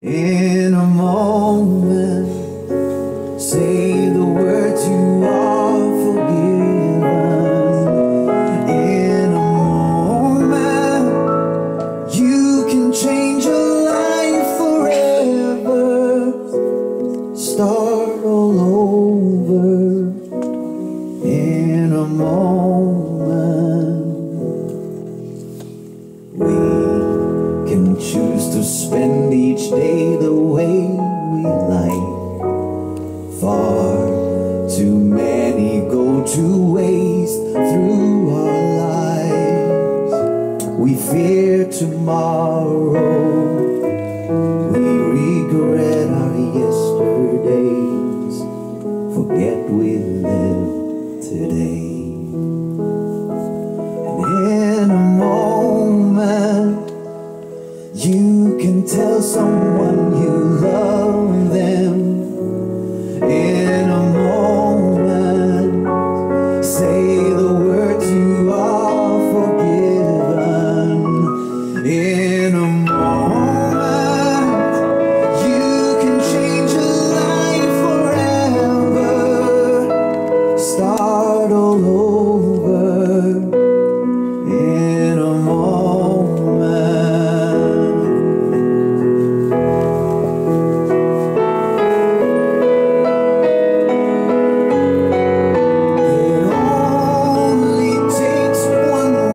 In a moment, say the words you are forgiven. In a moment, you can change your life forever. Start all over. In a moment, choose to spend each day the way we like. Far too many go to waste through our lives. We fear tomorrow. We regret our yesterdays. Forget we live today. you love them in a moment. Say the words you are forgiven in a moment. You can change a life forever. Start all over.